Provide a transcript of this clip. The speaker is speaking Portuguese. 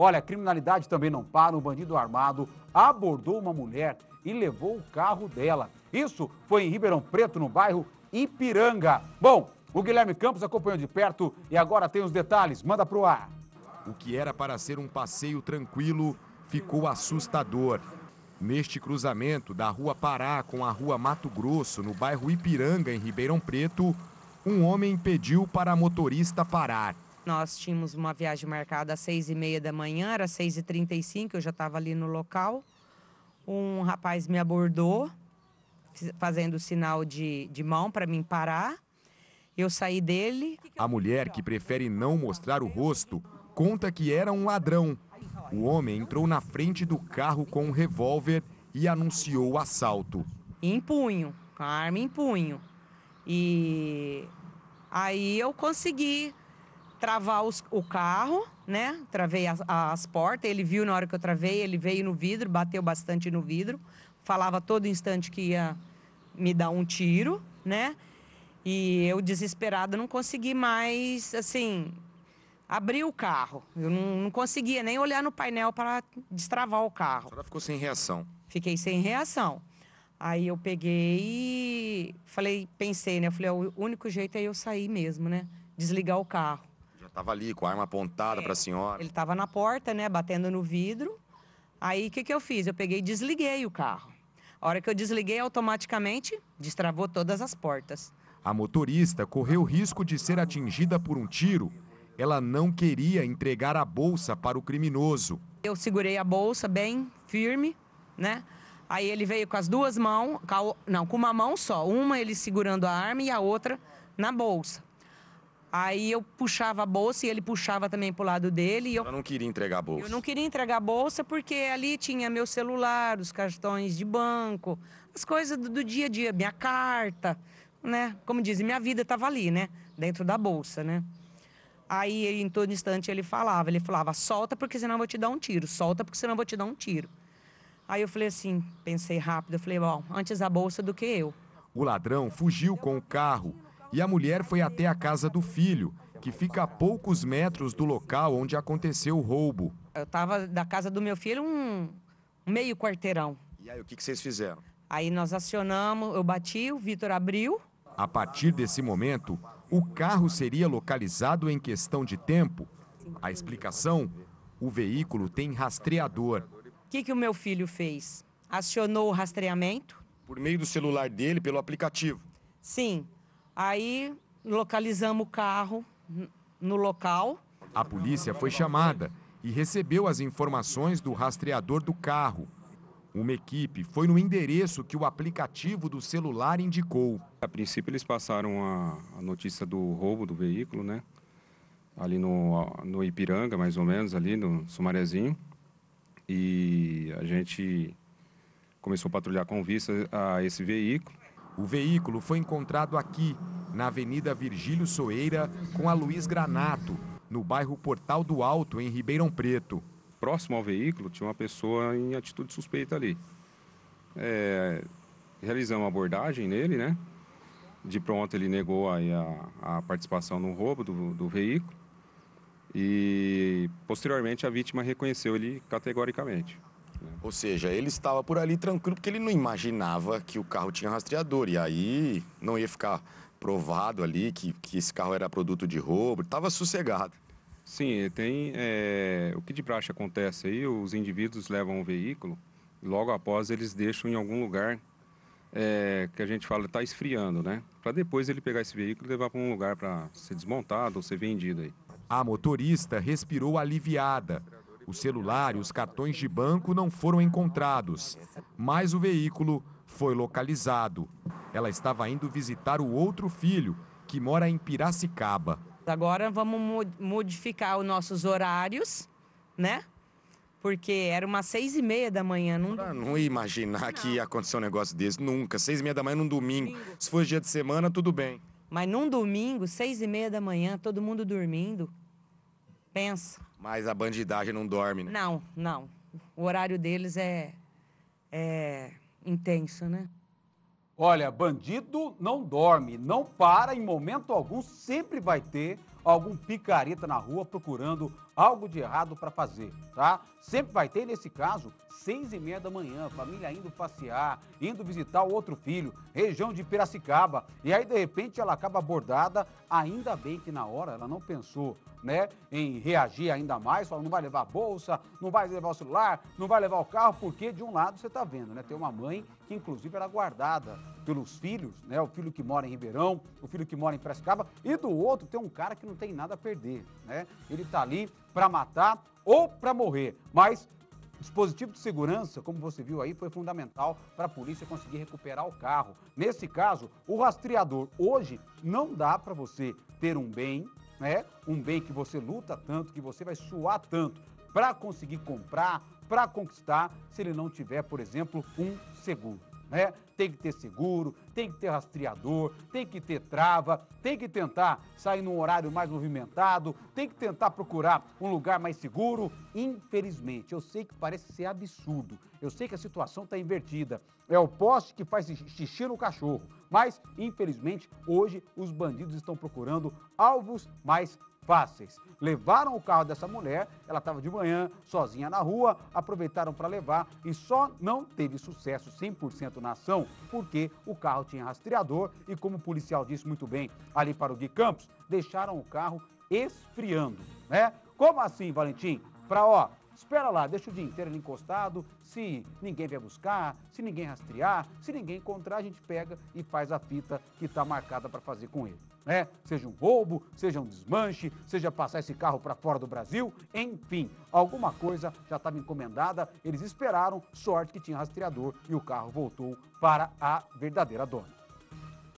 Olha, a criminalidade também não para. Um bandido armado abordou uma mulher e levou o carro dela. Isso foi em Ribeirão Preto, no bairro Ipiranga. Bom, o Guilherme Campos acompanhou de perto e agora tem os detalhes. Manda pro ar. O que era para ser um passeio tranquilo ficou assustador. Neste cruzamento da Rua Pará com a Rua Mato Grosso, no bairro Ipiranga, em Ribeirão Preto, um homem pediu para a motorista parar. Nós tínhamos uma viagem marcada às seis e meia da manhã, era seis e trinta e cinco, eu já estava ali no local. Um rapaz me abordou, fazendo sinal de, de mão para mim parar. Eu saí dele. A mulher, que prefere não mostrar o rosto, conta que era um ladrão. O homem entrou na frente do carro com um revólver e anunciou o assalto. Em punho, com a arma em punho. E aí eu consegui travar os, o carro, né? Travei as, as, portas. Ele viu na hora que eu travei, ele veio no vidro, bateu bastante no vidro. Falava todo instante que ia me dar um tiro, né? E eu, desesperada, não consegui mais, assim, abrir o carro. Eu não, não conseguia nem olhar no painel para destravar o carro. A senhora ficou sem reação? Fiquei sem reação. Aí eu peguei e falei, pensei, né? Eu falei, o único jeito é eu sair mesmo, né? Desligar o carro. Já estava ali com a arma apontada é, para a senhora? Ele estava na porta, né? Batendo no vidro. Aí o que, que eu fiz? Eu peguei e desliguei o carro. A hora que eu desliguei, automaticamente destravou todas as portas. A motorista correu risco de ser atingida por um tiro. Ela não queria entregar a bolsa para o criminoso. Eu segurei a bolsa bem firme, né? Aí ele veio com as duas mãos, não, com uma mão só, uma ele segurando a arma e a outra na bolsa. Aí eu puxava a bolsa e ele puxava também pro lado dele. E eu... eu não queria entregar a bolsa. Eu não queria entregar a bolsa porque ali tinha meu celular, os cartões de banco, as coisas do, do dia a dia, minha carta, né? Como dizem, minha vida estava ali, né? Dentro da bolsa, né? Aí em todo instante ele falava, ele falava, solta porque senão eu vou te dar um tiro, solta porque senão eu vou te dar um tiro. Aí eu falei assim, pensei rápido, eu falei, bom, antes a bolsa do que eu. O ladrão fugiu com o carro e a mulher foi até a casa do filho, que fica a poucos metros do local onde aconteceu o roubo. Eu estava da casa do meu filho um meio quarteirão. E aí, o que, que vocês fizeram? Aí nós acionamos, eu bati, o Vitor abriu. A partir desse momento, o carro seria localizado em questão de tempo. A explicação: o veículo tem rastreador. O que, que o meu filho fez? Acionou o rastreamento. Por meio do celular dele, pelo aplicativo? Sim. Aí localizamos o carro no local. A polícia foi chamada e recebeu as informações do rastreador do carro. Uma equipe foi no endereço que o aplicativo do celular indicou. A princípio, eles passaram a, a notícia do roubo do veículo, né? Ali no, no Ipiranga, mais ou menos, ali no Sumarezinho e a gente começou a patrulhar com vista a esse veículo. O veículo foi encontrado aqui, na Avenida Virgílio Soeira, com a Luiz Granato, no bairro Portal do Alto, em Ribeirão Preto. Próximo ao veículo tinha uma pessoa em atitude suspeita ali. É, realizamos uma abordagem nele, né? De pronto ele negou a, a participação no roubo do, do veículo. E posteriormente a vítima reconheceu ele categoricamente. Né? Ou seja, ele estava por ali tranquilo porque ele não imaginava que o carro tinha rastreador. E aí não ia ficar provado ali que, que esse carro era produto de roubo, estava sossegado. Sim, tem. É, o que de praxe acontece aí, os indivíduos levam o veículo, logo após eles deixam em algum lugar é, que a gente fala está esfriando, né? Para depois ele pegar esse veículo e levar para um lugar para ser desmontado ou ser vendido aí. A motorista respirou aliviada. O celular e os cartões de banco não foram encontrados, mas o veículo foi localizado. Ela estava indo visitar o outro filho, que mora em Piracicaba. Agora vamos modificar os nossos horários, né? Porque era umas seis e meia da manhã. Não, não ia imaginar não. que ia acontecer um negócio desse, nunca. Seis e meia da manhã num domingo. domingo. Se fosse dia de semana, tudo bem. Mas num domingo, seis e meia da manhã, todo mundo dormindo. Pensa. Mas a bandidagem não dorme, né? Não, não. O horário deles é, é intenso, né? Olha, bandido não dorme, não para em momento algum, sempre vai ter algum picareta na rua procurando algo de errado para fazer, tá? Sempre vai ter, nesse caso, seis e meia da manhã, família indo passear, indo visitar o outro filho, região de Piracicaba, e aí, de repente, ela acaba abordada, ainda bem que na hora ela não pensou, né, em reagir ainda mais, falando, não vai levar a bolsa, não vai levar o celular, não vai levar o carro, porque de um lado você está vendo, né, tem uma mãe que inclusive era guardada pelos filhos, né, o filho que mora em Ribeirão, o filho que mora em Piracicaba, e do outro tem um cara que não tem nada a perder, né, ele está ali para matar ou para morrer, mas dispositivo de segurança, como você viu aí, foi fundamental para a polícia conseguir recuperar o carro. Nesse caso, o rastreador hoje não dá para você ter um bem, né? Um bem que você luta tanto, que você vai suar tanto para conseguir comprar, para conquistar, se ele não tiver, por exemplo, um seguro. Né? Tem que ter seguro, tem que ter rastreador, tem que ter trava, tem que tentar sair num horário mais movimentado, tem que tentar procurar um lugar mais seguro. Infelizmente, eu sei que parece ser absurdo, eu sei que a situação está invertida. É o poste que faz xixi no cachorro. Mas, infelizmente, hoje os bandidos estão procurando alvos mais fáceis. Levaram o carro dessa mulher, ela estava de manhã, sozinha na rua, aproveitaram para levar e só não teve sucesso 100% na ação porque o carro tinha rastreador e, como o policial disse muito bem ali para o Gui Campos, deixaram o carro esfriando, né? Como assim, Valentim? Para, ó, Espera lá, deixa o dia inteiro ali encostado. Se ninguém vier buscar, se ninguém rastrear, se ninguém encontrar, a gente pega e faz a fita que está marcada para fazer com ele. Né? Seja um roubo, seja um desmanche, seja passar esse carro para fora do Brasil, enfim, alguma coisa já estava encomendada. Eles esperaram, sorte que tinha rastreador e o carro voltou para a verdadeira dona.